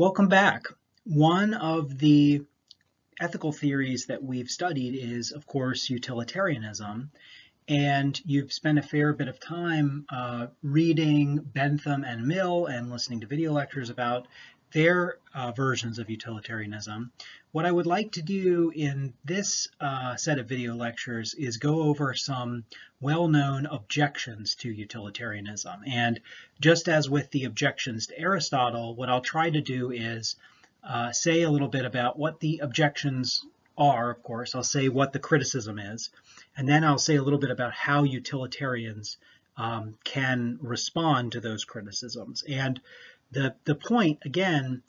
Welcome back. One of the ethical theories that we've studied is, of course, utilitarianism. And you've spent a fair bit of time uh, reading Bentham and Mill and listening to video lectures about their uh, versions of utilitarianism. What I would like to do in this uh, set of video lectures is go over some well-known objections to utilitarianism. And just as with the objections to Aristotle, what I'll try to do is uh, say a little bit about what the objections are, of course. I'll say what the criticism is, and then I'll say a little bit about how utilitarians um, can respond to those criticisms. And the, the point, again,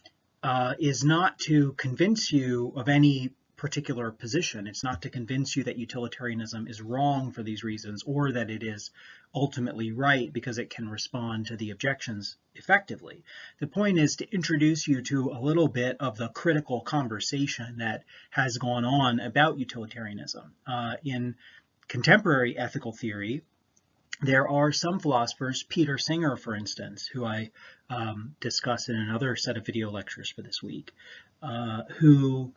uh, is not to convince you of any particular position. It's not to convince you that utilitarianism is wrong for these reasons or that it is ultimately right because it can respond to the objections effectively. The point is to introduce you to a little bit of the critical conversation that has gone on about utilitarianism. Uh, in contemporary ethical theory, there are some philosophers, Peter Singer, for instance, who I um, discuss in another set of video lectures for this week, uh, who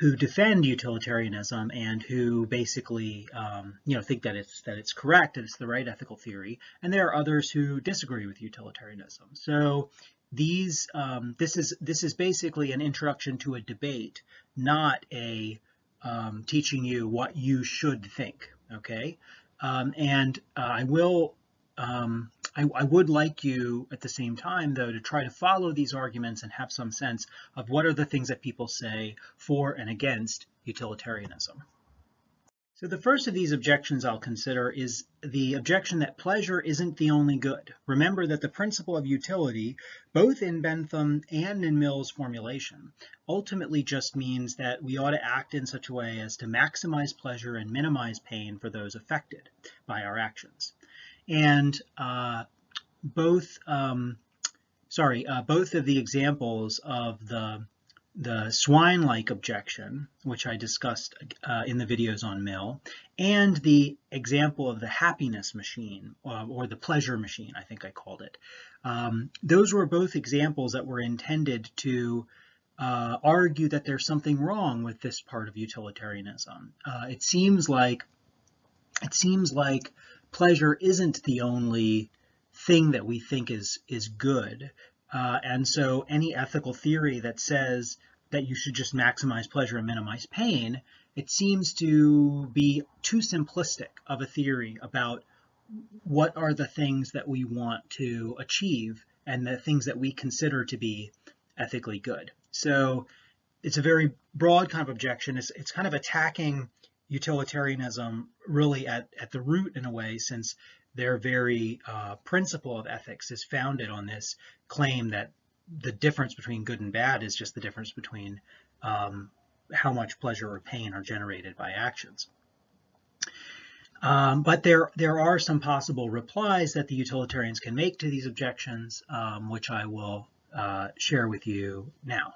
who defend utilitarianism and who basically um, you know think that it's that it's correct and it's the right ethical theory. And there are others who disagree with utilitarianism. So these um, this is this is basically an introduction to a debate not a um, teaching you what you should think okay um, and uh, I will, um, I, I, would like you at the same time, though, to try to follow these arguments and have some sense of what are the things that people say for and against utilitarianism. So the first of these objections I'll consider is the objection that pleasure isn't the only good. Remember that the principle of utility, both in Bentham and in Mill's formulation, ultimately just means that we ought to act in such a way as to maximize pleasure and minimize pain for those affected by our actions. And uh, both, um, sorry, uh, both of the examples of the the swine-like objection, which I discussed uh, in the videos on Mill, and the example of the happiness machine, uh, or the pleasure machine, I think I called it. Um, those were both examples that were intended to uh, argue that there's something wrong with this part of utilitarianism. Uh, it seems like it seems like pleasure isn't the only thing that we think is is good. Uh, and so any ethical theory that says that you should just maximize pleasure and minimize pain, it seems to be too simplistic of a theory about what are the things that we want to achieve and the things that we consider to be ethically good. So it's a very broad kind of objection. It's, it's kind of attacking utilitarianism really at, at the root in a way, since their very uh, principle of ethics is founded on this claim that the difference between good and bad is just the difference between um, how much pleasure or pain are generated by actions. Um, but there, there are some possible replies that the utilitarians can make to these objections, um, which I will uh, share with you now.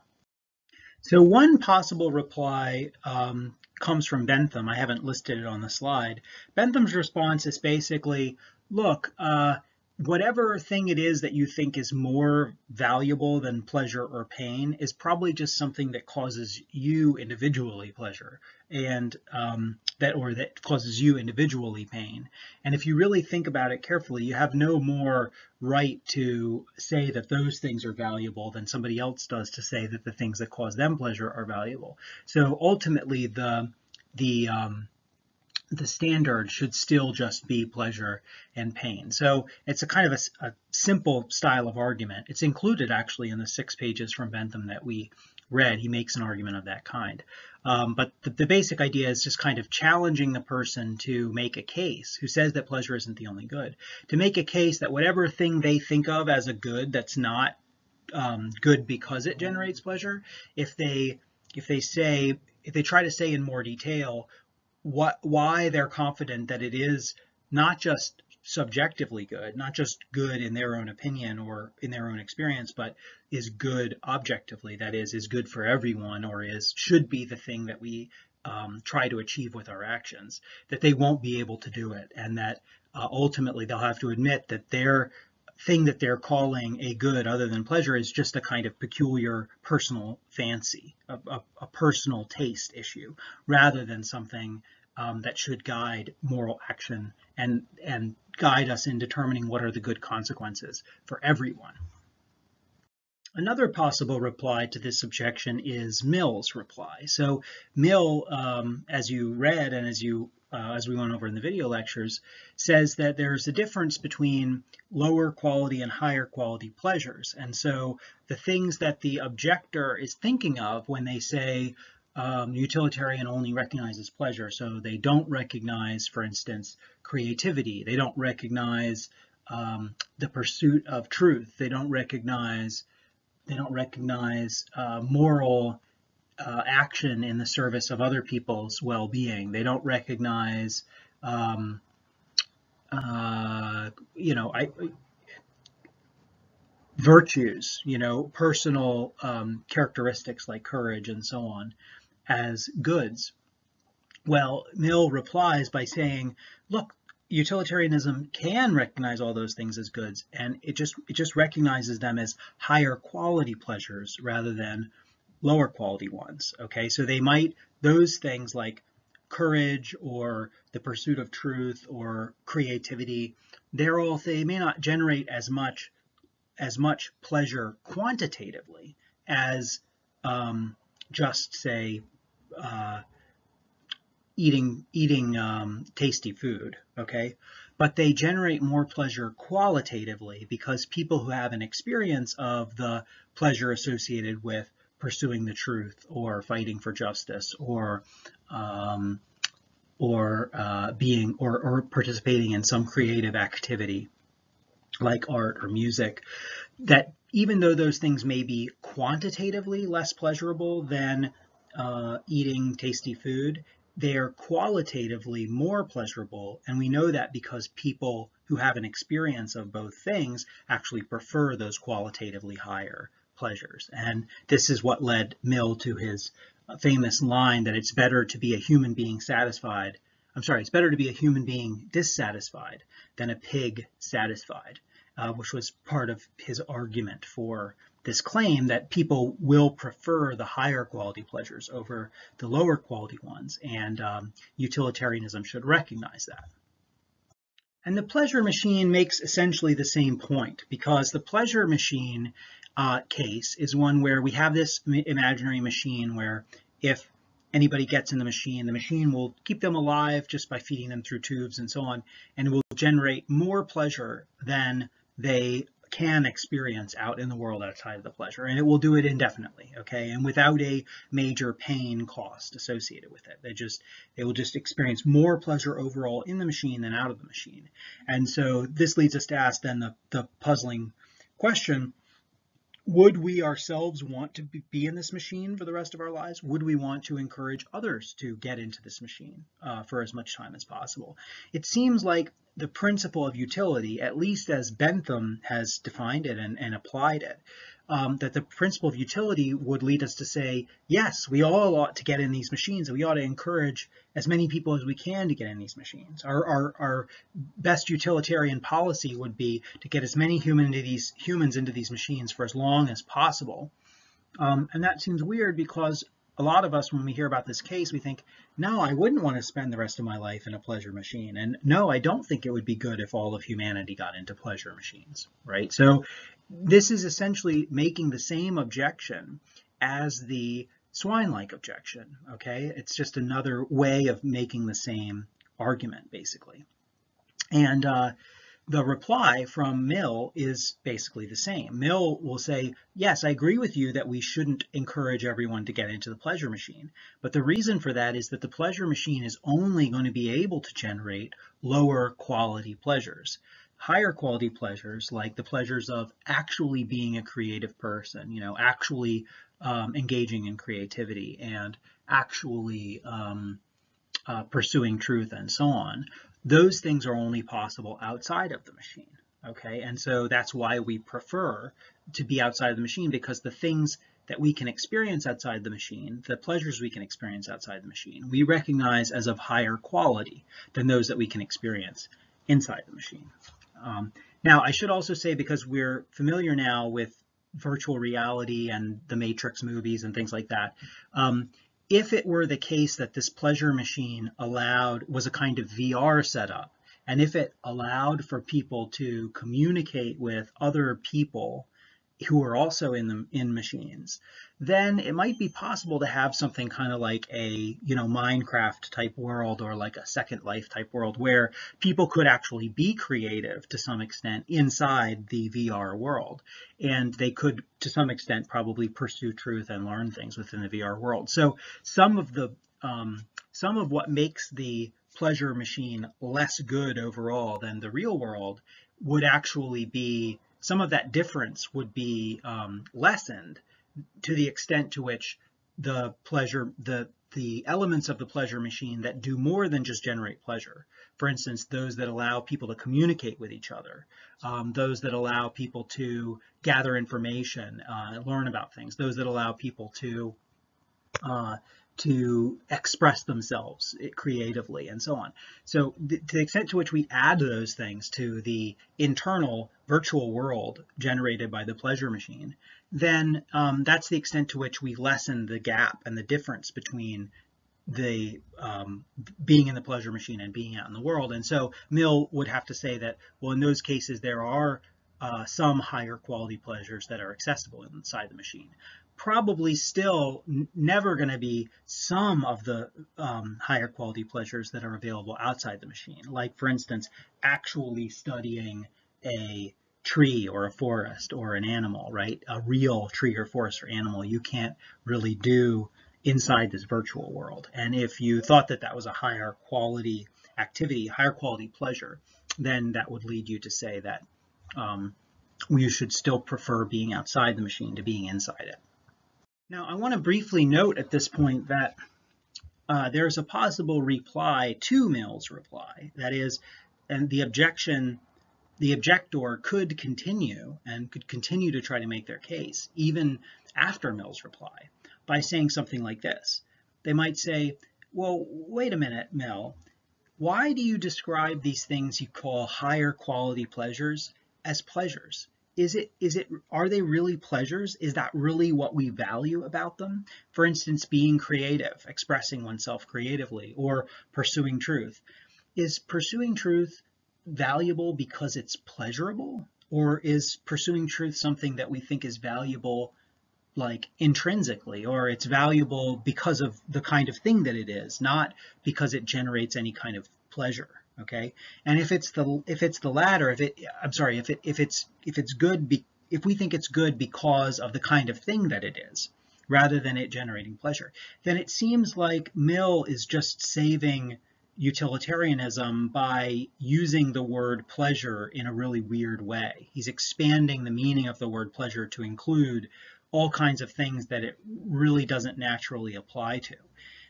So one possible reply um, comes from Bentham. I haven't listed it on the slide. Bentham's response is basically, look, uh, whatever thing it is that you think is more valuable than pleasure or pain is probably just something that causes you individually pleasure and um, that or that causes you individually pain. And if you really think about it carefully, you have no more right to say that those things are valuable than somebody else does to say that the things that cause them pleasure are valuable. So ultimately, the the um, the standard should still just be pleasure and pain. So it's a kind of a, a, simple style of argument. It's included actually in the six pages from Bentham that we read. He makes an argument of that kind. Um, but the, the, basic idea is just kind of challenging the person to make a case who says that pleasure isn't the only good, to make a case that whatever thing they think of as a good that's not um, good because it generates pleasure, if they if they say if they try to say in more detail what why they're confident that it is not just subjectively good, not just good in their own opinion or in their own experience, but is good objectively, that is, is good for everyone or is should be the thing that we um, try to achieve with our actions, that they won't be able to do it. And that uh, ultimately they'll have to admit that their thing that they're calling a good other than pleasure is just a kind of peculiar personal fancy, a, a, a personal taste issue, rather than something um, that should guide moral action and, and guide us in determining what are the good consequences for everyone. Another possible reply to this objection is Mill's reply. So Mill, um, as you read and as you uh, as we went over in the video lectures, says that there's a difference between lower quality and higher quality pleasures. And so the things that the objector is thinking of when they say um, utilitarian only recognizes pleasure, so they don't recognize, for instance, creativity. They don't recognize um, the pursuit of truth. They don't recognize they don't recognize uh, moral uh, action in the service of other people's well-being. They don't recognize, um, uh, you know, I, virtues, you know, personal um, characteristics like courage and so on as goods. Well, Mill replies by saying, look, utilitarianism can recognize all those things as goods and it just it just recognizes them as higher quality pleasures rather than lower quality ones okay so they might those things like courage or the pursuit of truth or creativity they're all they may not generate as much as much pleasure quantitatively as um, just say uh, eating eating um, tasty food, okay? But they generate more pleasure qualitatively because people who have an experience of the pleasure associated with pursuing the truth or fighting for justice or um, or uh, being or, or participating in some creative activity like art or music that even though those things may be quantitatively less pleasurable than uh, eating tasty food, they are qualitatively more pleasurable. And we know that because people who have an experience of both things actually prefer those qualitatively higher pleasures. And this is what led Mill to his famous line that it's better to be a human being satisfied. I'm sorry, it's better to be a human being dissatisfied than a pig satisfied, uh, which was part of his argument for this claim that people will prefer the higher quality pleasures over the lower quality ones, and um, utilitarianism should recognize that. And the pleasure machine makes essentially the same point because the pleasure machine uh, case is one where we have this imaginary machine where if anybody gets in the machine, the machine will keep them alive just by feeding them through tubes and so on, and will generate more pleasure than they can experience out in the world outside of the pleasure and it will do it indefinitely okay and without a major pain cost associated with it they just they will just experience more pleasure overall in the machine than out of the machine and so this leads us to ask then the, the puzzling question would we ourselves want to be in this machine for the rest of our lives? Would we want to encourage others to get into this machine uh, for as much time as possible? It seems like the principle of utility, at least as Bentham has defined it and, and applied it, um, that the principle of utility would lead us to say, yes, we all ought to get in these machines and we ought to encourage as many people as we can to get in these machines. Our, our, our best utilitarian policy would be to get as many human into these, humans into these machines for as long as possible. Um, and that seems weird because a lot of us, when we hear about this case, we think, no, I wouldn't want to spend the rest of my life in a pleasure machine. And no, I don't think it would be good if all of humanity got into pleasure machines, right? So this is essentially making the same objection as the swine-like objection, okay? It's just another way of making the same argument, basically. And uh, the reply from Mill is basically the same. Mill will say, yes, I agree with you that we shouldn't encourage everyone to get into the pleasure machine. But the reason for that is that the pleasure machine is only going to be able to generate lower quality pleasures. Higher quality pleasures, like the pleasures of actually being a creative person, you know, actually um, engaging in creativity and actually um, uh, pursuing truth and so on, those things are only possible outside of the machine. Okay, and so that's why we prefer to be outside of the machine because the things that we can experience outside the machine, the pleasures we can experience outside the machine, we recognize as of higher quality than those that we can experience inside the machine. Um, Now, I should also say, because we're familiar now with virtual reality and the Matrix movies and things like that, um, if it were the case that this pleasure machine allowed was a kind of VR setup, and if it allowed for people to communicate with other people who are also in the in machines, then it might be possible to have something kind of like a you know Minecraft type world or like a Second Life type world where people could actually be creative to some extent inside the VR world, and they could to some extent probably pursue truth and learn things within the VR world. So some of the um, some of what makes the pleasure machine less good overall than the real world would actually be some of that difference would be um, lessened to the extent to which the pleasure, the the elements of the pleasure machine that do more than just generate pleasure. For instance, those that allow people to communicate with each other, um, those that allow people to gather information, uh, learn about things, those that allow people to uh, to express themselves creatively and so on. So to the extent to which we add those things to the internal virtual world generated by the pleasure machine, then um, that's the extent to which we lessen the gap and the difference between the um, being in the pleasure machine and being out in the world. And so Mill would have to say that, well, in those cases, there are uh, some higher quality pleasures that are accessible inside the machine probably still never going to be some of the um, higher quality pleasures that are available outside the machine. Like, for instance, actually studying a tree or a forest or an animal, right? A real tree or forest or animal you can't really do inside this virtual world. And if you thought that that was a higher quality activity, higher quality pleasure, then that would lead you to say that um, you should still prefer being outside the machine to being inside it. Now, I want to briefly note at this point that uh, there's a possible reply to Mill's reply. That is, and the objection, the objector could continue and could continue to try to make their case even after Mill's reply by saying something like this. They might say, well, wait a minute, Mill, why do you describe these things you call higher quality pleasures as pleasures? Is it is it are they really pleasures? Is that really what we value about them? For instance being creative expressing oneself creatively or pursuing truth. Is pursuing truth valuable because it's pleasurable? Or is pursuing truth something that we think is valuable like intrinsically? Or it's valuable because of the kind of thing that it is not because it generates any kind of pleasure okay? And if it's the if it's the latter if it i'm sorry if it if it's if it's good be, if we think it's good because of the kind of thing that it is rather than it generating pleasure then it seems like mill is just saving utilitarianism by using the word pleasure in a really weird way. He's expanding the meaning of the word pleasure to include all kinds of things that it really doesn't naturally apply to.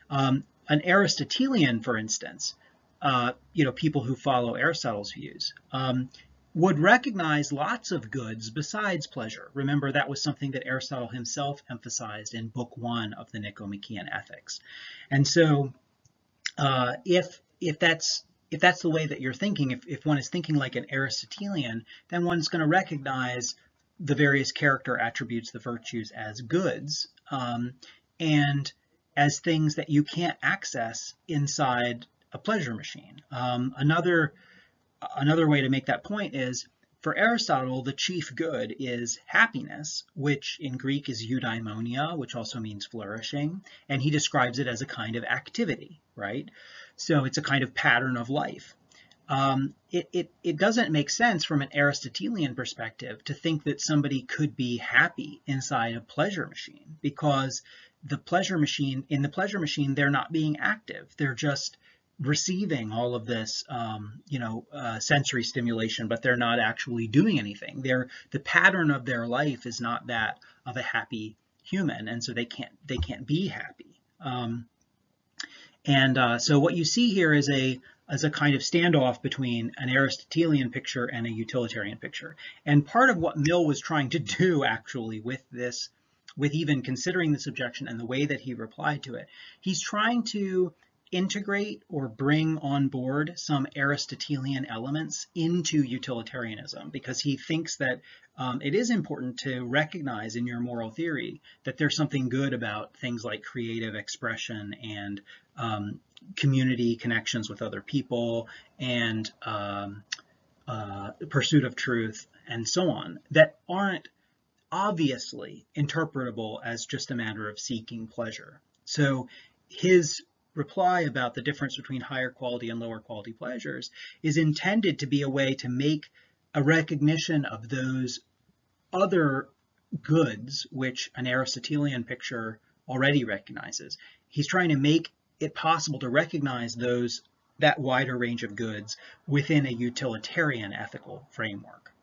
Um, an aristotelian for instance uh, you know, people who follow Aristotle's views, um, would recognize lots of goods besides pleasure. Remember, that was something that Aristotle himself emphasized in Book One of the Nicomachean Ethics. And so, uh, if if that's if that's the way that you're thinking, if, if one is thinking like an Aristotelian, then one's going to recognize the various character attributes, the virtues, as goods, um, and as things that you can't access inside a pleasure machine. Um, another, another way to make that point is for Aristotle, the chief good is happiness, which in Greek is eudaimonia, which also means flourishing, and he describes it as a kind of activity, right? So it's a kind of pattern of life. Um, it, it, it doesn't make sense from an Aristotelian perspective to think that somebody could be happy inside a pleasure machine because the pleasure machine, in the pleasure machine, they're not being active. They're just receiving all of this, um, you know, uh, sensory stimulation, but they're not actually doing anything. They're, the pattern of their life is not that of a happy human, and so they can't they can't be happy. Um, and uh, so what you see here is a as a kind of standoff between an Aristotelian picture and a utilitarian picture. And part of what Mill was trying to do actually with this, with even considering this objection and the way that he replied to it, he's trying to integrate or bring on board some Aristotelian elements into utilitarianism because he thinks that um, it is important to recognize in your moral theory that there's something good about things like creative expression and um, community connections with other people and um, uh, pursuit of truth and so on that aren't obviously interpretable as just a matter of seeking pleasure. So his reply about the difference between higher quality and lower quality pleasures is intended to be a way to make a recognition of those other goods which an Aristotelian picture already recognizes. He's trying to make it possible to recognize those that wider range of goods within a utilitarian ethical framework.